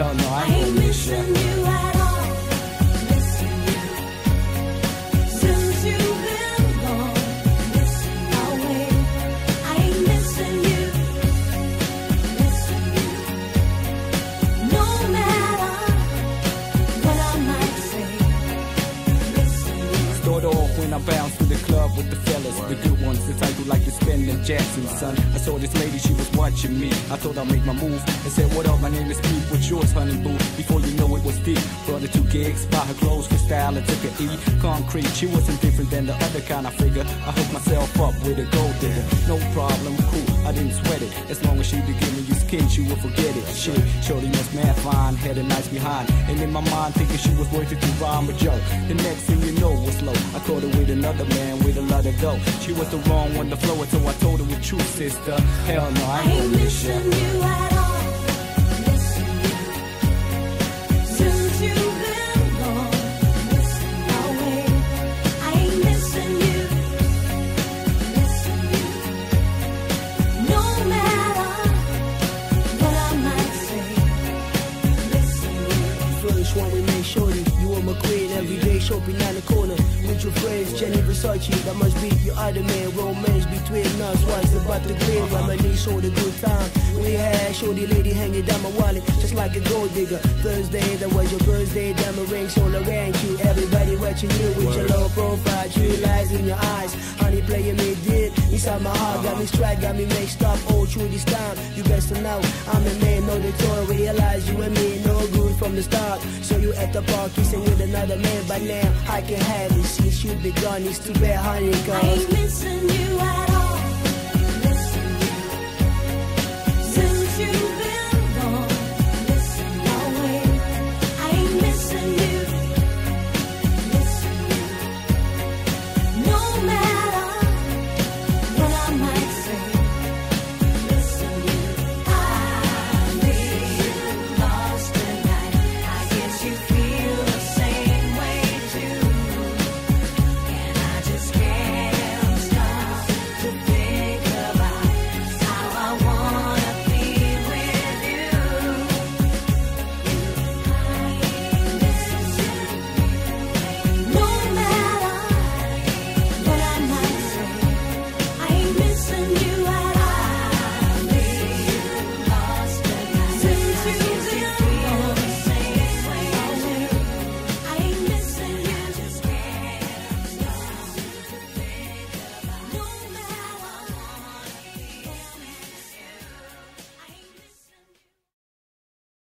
Hell no, I I ain't ain't miss missing you at all. Missing you. Since you've been gone, missing away. I ain't missing you. Missing you. No matter what I might say. Missing you. Start off when I bounce to the club with the fellas, the good ones, the type who like to spend them Jackson, son. I saw this lady, she was watching me. I thought I'd make my move and said, What up? My name is Steve. What's yours, honey boo? Before you know it was deep. Brought her two gigs, buy her clothes for style, and took her E. Concrete, she wasn't different than the other kind of figure. I hooked myself up with a gold digger. No problem, cool. I didn't sweat it. As long as she be giving you skin, she would forget it. Shit, shorty was mad fine, had a nice behind. And in my mind, thinking she was worth it to rhyme with Joe. The next thing you know was low. I caught her with another man with a lot of dough. She was the wrong one to flow it, so I told her with truth, sister. Hell no, I ain't missing you at all. You. Since you've been gone, missing away. I ain't missing you. Missing you. No matter what I might say. Missing you. First one we made shorty, you were my queen every day shopping on the corner your friends, Gianni Versace. That must be your other man. Romance between us was about to clear. Reminisce all the good time we had. Shorty lady hanging down my wallet just like a gold digger. Thursday, that was your birthday. Diamond rings all around you. Everybody watching you with your low profile, true lies in your eyes. Honey playing me inside my heart, got me strike, got me mixed up. All through this time, you best to know I'm the man, the toy. Realize you and me no good from the start. So you at the park kissing with another man, but now I can have it since you be gone. It's too bad, honey, I cause ain't missing you